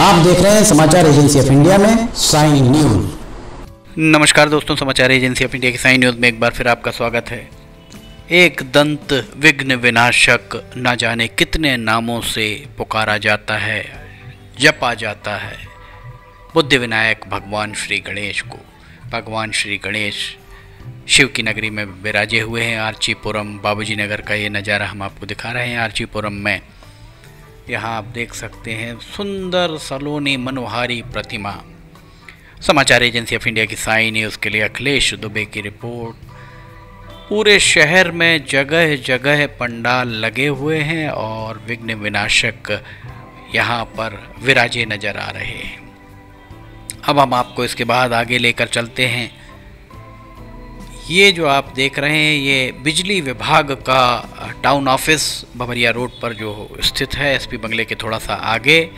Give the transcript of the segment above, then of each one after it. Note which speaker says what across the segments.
Speaker 1: आप देख रहे हैं समाचार एजेंसी ऑफ़ इंडिया में साइन न्यूज़।
Speaker 2: नमस्कार दोस्तों, समाचार एजेंसी ऑफ़ इंडिया की साइन न्यूज़ में एक बार फिर आपका स्वागत है। एक दंत विघ्न विनाशक न जाने कितने नामों से पुकारा जाता है, जपा जाता है। बुद्धि विनायक भगवान श्री गणेश को, भगवान श्री गणेश शिव की नगरी में विराजे हुए हैं। आर्चीपुरम बाबूजी नगर का ये नज़ारा हम आपको दिखा रहे हैं। आर्चीपुरम में यहाँ आप देख सकते हैं, सुंदर सलोनी मनोहारी प्रतिमा। समाचार एजेंसी ऑफ़ इंडिया की साई न्यूज़ के लिए अखिलेश दुबे की रिपोर्ट। पूरे शहर में जगह जगह पंडाल लगे हुए हैं और विघ्न विनाशक यहाँ पर विराजे नज़र आ रहे हैं। अब हम आपको इसके बाद आगे लेकर चलते हैं। ये जो आप देख रहे हैं, ये बिजली विभाग का टाउन ऑफ़िस बबरिया रोड पर जो स्थित है एसपी बंगले के थोड़ा सा आगे,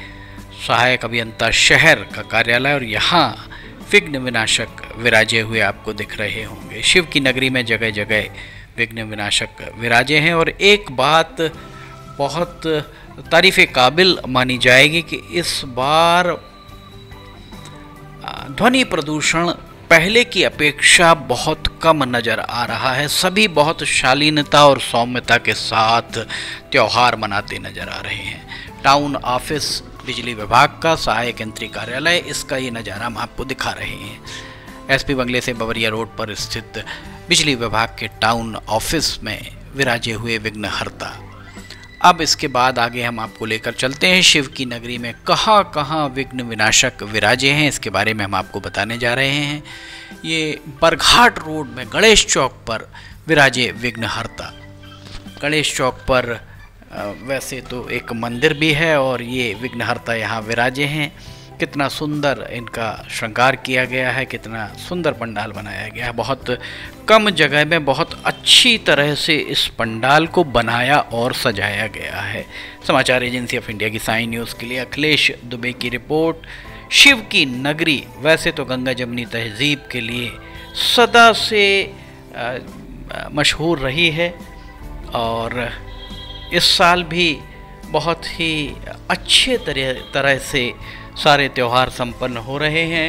Speaker 2: सहायक अभियंता शहर का कार्यालय और यहाँ विघ्न विनाशक विराजे हुए आपको दिख रहे होंगे। शिव की नगरी में जगह जगह विघ्न विनाशक विराजे हैं और एक बात बहुत तारीफ़ काबिल मानी जाएगी कि इस बार ध्वनि प्रदूषण पहले की अपेक्षा बहुत कम नज़र आ रहा है। सभी बहुत शालीनता और सौम्यता के साथ त्यौहार मनाते नज़र आ रहे हैं। टाउन ऑफ़िस, बिजली विभाग का सहायक यंत्री कार्यालय, इसका ये नज़ारा हम आपको दिखा रहे हैं। एसपी बंगले से बवरिया रोड पर स्थित बिजली विभाग के टाउन ऑफ़िस में विराजे हुए विघ्नहर्ता अब इसके बाद आगे हम आपको लेकर चलते हैं। शिव की नगरी में कहाँ कहाँ विघ्न विनाशक विराजे हैं, इसके बारे में हम आपको बताने जा रहे हैं। ये बरघाट रोड में गणेश चौक पर विराजे विघ्नहर्ता। गणेश चौक पर वैसे तो एक मंदिर भी है और ये विघ्नहर्ता यहाँ विराजे हैं। कितना सुंदर इनका श्रृंगार किया गया है, कितना सुंदर पंडाल बनाया गया है। बहुत कम जगह में बहुत अच्छी तरह से इस पंडाल को बनाया और सजाया गया है। समाचार एजेंसी ऑफ़ इंडिया की साई न्यूज़ के लिए अखिलेश दुबे की रिपोर्ट। शिव की नगरी, वैसे तो गंगा जमनी तहजीब के लिए सदा से मशहूर रही है और इस साल भी बहुत ही अच्छे तरह तरह से सारे त्यौहार संपन्न हो रहे हैं।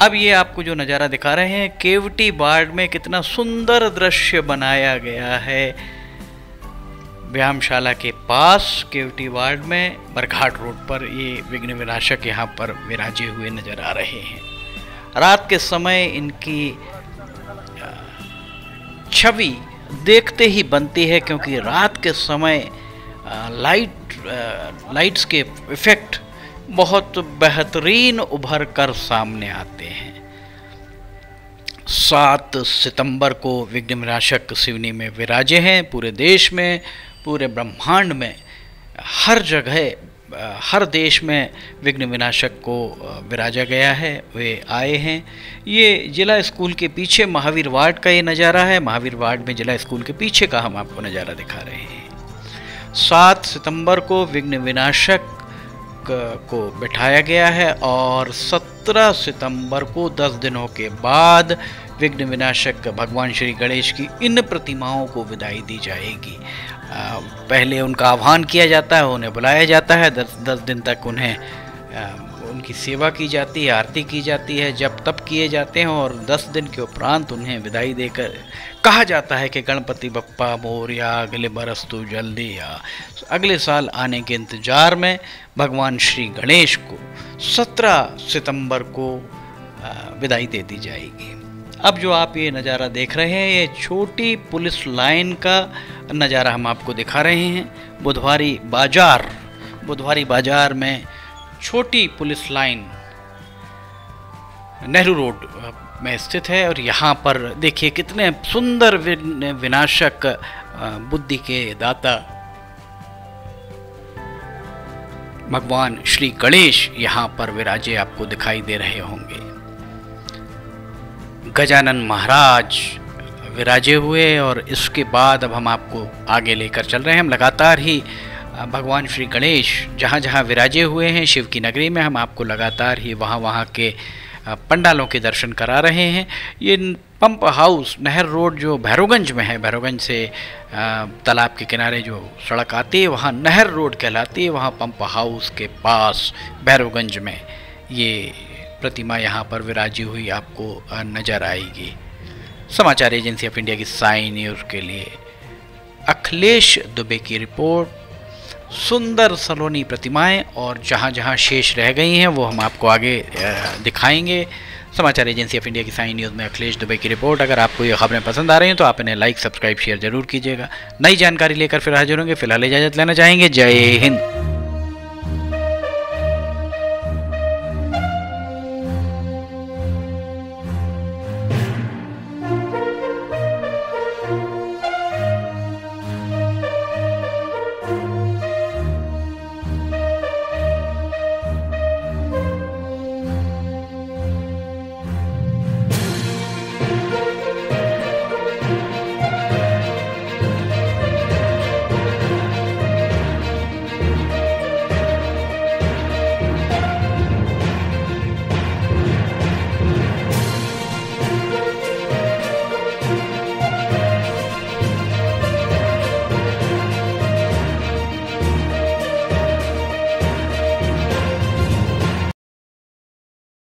Speaker 2: अब ये आपको जो नज़ारा दिखा रहे हैं, केवटी बाड़ में कितना सुंदर दृश्य बनाया गया है। व्यायामशाला के पास, केवटी वार्ड में, बरघाट रोड पर ये विघ्न विनाशक यहाँ पर विराजे हुए नज़र आ रहे हैं। रात के समय इनकी छवि देखते ही बनती है क्योंकि रात के समय लाइट लाइट्स के इफ़ेक्ट बहुत बेहतरीन उभर कर सामने आते हैं। सात सितंबर को विघ्न विनाशक शिवनी में विराजे हैं, पूरे देश में, पूरे ब्रह्मांड में, हर जगह, हर देश में विघ्न विनाशक को विराजा गया है, वे आए हैं। ये जिला स्कूल के पीछे महावीर वार्ड का ये नज़ारा है। महावीर वार्ड में जिला स्कूल के पीछे का हम आपको नज़ारा दिखा रहे हैं। सात सितंबर को विघ्न विनाशक को बिठाया गया है और 17 सितंबर को 10 दिनों के बाद विघ्न विनाशक भगवान श्री गणेश की इन प्रतिमाओं को विदाई दी जाएगी। पहले उनका आह्वान किया जाता है, उन्हें बुलाया जाता है, दस दस दिन तक उन्हें उनकी सेवा की जाती है, आरती की जाती है जब तब किए जाते हैं और दस दिन के उपरांत उन्हें विदाई देकर कहा जाता है कि गणपति बप्पा, मोरिया, अगले बरस तो जल्दी या अगले साल आने के इंतज़ार में भगवान श्री गणेश को 17 सितंबर को विदाई दे दी जाएगी। अब जो आप ये नज़ारा देख रहे हैं, ये छोटी पुलिस लाइन का नज़ारा हम आपको दिखा रहे हैं। बुधवारी बाज़ार बुधवारी बाज़ार में छोटी पुलिस लाइन नेहरू रोड में स्थित है और यहाँ पर देखिए कितने सुंदर विनाशक बुद्धि के दाता भगवान श्री गणेश यहाँ पर विराजे आपको दिखाई दे रहे होंगे। गजानन महाराज विराजे हुए और इसके बाद अब हम आपको आगे लेकर चल रहे हैं। हम लगातार ही भगवान श्री गणेश जहाँ जहाँ विराजे हुए हैं, शिव की नगरी में हम आपको लगातार ही वहाँ वहाँ के पंडालों के दर्शन करा रहे हैं। ये पंप हाउस, नहर रोड जो भैरोगंज में है, भैरोगंज से तालाब के किनारे जो सड़क आती है, वहाँ नहर रोड कहलाती है, वहाँ पंप हाउस के पास भैरोगंज में ये प्रतिमा यहाँ पर विराजी हुई आपको नज़र आएगी। समाचार एजेंसी ऑफ़ इंडिया की साई न्यूज़ के लिए अखिलेश दुबे की रिपोर्ट। सुंदर सलोनी प्रतिमाएँ और जहाँ जहाँ शेष रह गई हैं, वो हम आपको आगे दिखाएँगे। समाचार एजेंसी ऑफ़ इंडिया की साइन न्यूज़ में अखिलेश दुबे की रिपोर्ट। अगर आपको ये खबरें पसंद आ रही हैं तो आप इन्हें लाइक, सब्सक्राइब, शेयर ज़रूर कीजिएगा। नई जानकारी लेकर फिर हाजिर होंगे। फ़िलहाल इजाज़त लेना चाहेंगे। जय हिंद।